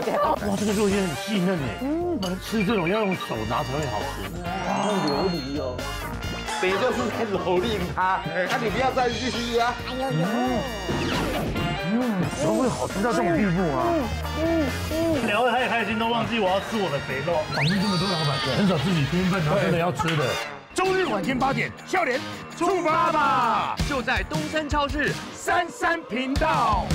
哇，这个肉也很细嫩哎。嗯，反正吃这种要用手拿才会好吃。哇，琉璃哦。肥肉是在蹂躏它，那你不要再继续啊。哎呦呦。嗯，怎么会好吃到这种地步啊？嗯嗯，聊得太开心都忘记我要吃我的肥肉。旁边这么多老板，很少自己兴奋，然后真的要吃的。周日晚间八点，笑脸出发吧，就在东森超市三三频道。